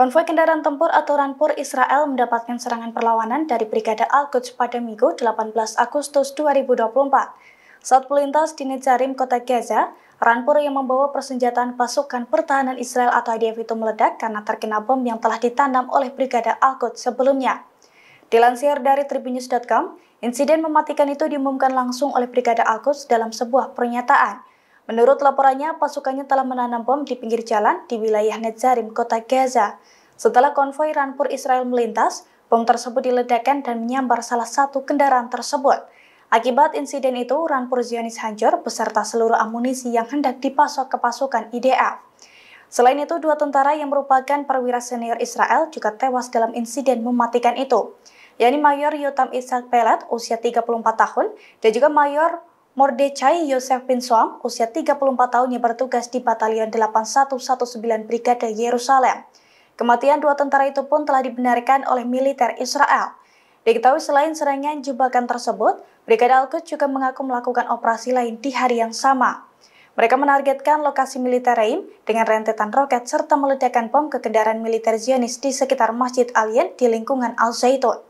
Konvoi kendaraan tempur atau Ranpur Israel mendapatkan serangan perlawanan dari Brigade Al-Quds pada Minggu 18 Agustus 2024. Saat melintas di Netzarim, kota Gaza, Ranpur yang membawa persenjataan pasukan pertahanan Israel atau IDF itu meledak karena terkena bom yang telah ditanam oleh Brigade Al-Quds sebelumnya. Dilansir dari tribunnews.com, insiden mematikan itu diumumkan langsung oleh Brigade Al-Quds dalam sebuah pernyataan. Menurut laporannya, pasukannya telah menanam bom di pinggir jalan di wilayah Netzarim, kota Gaza. Setelah konvoi Ranpur Israel melintas, bom tersebut diledakkan dan menyambar salah satu kendaraan tersebut. Akibat insiden itu, Ranpur Zionis hancur beserta seluruh amunisi yang hendak dipasok ke pasukan IDF. Selain itu, dua tentara yang merupakan perwira senior Israel juga tewas dalam insiden mematikan itu, yakni Mayor Yotam Ishak Pelet usia 34 tahun dan juga Mayor Mordechai Yosef bin Soam, usia 34 tahun yang bertugas di Batalion 8119 Brigade Yerusalem. Kematian dua tentara itu pun telah dibenarkan oleh militer Israel. Diketahui selain serangan jebakan tersebut, Brigade Al-Quds juga mengaku melakukan operasi lain di hari yang sama. Mereka menargetkan lokasi militer Reim dengan rentetan roket serta meledakkan bom ke kendaraan militer Zionis di sekitar Masjid Alien di lingkungan Al-Zaitun.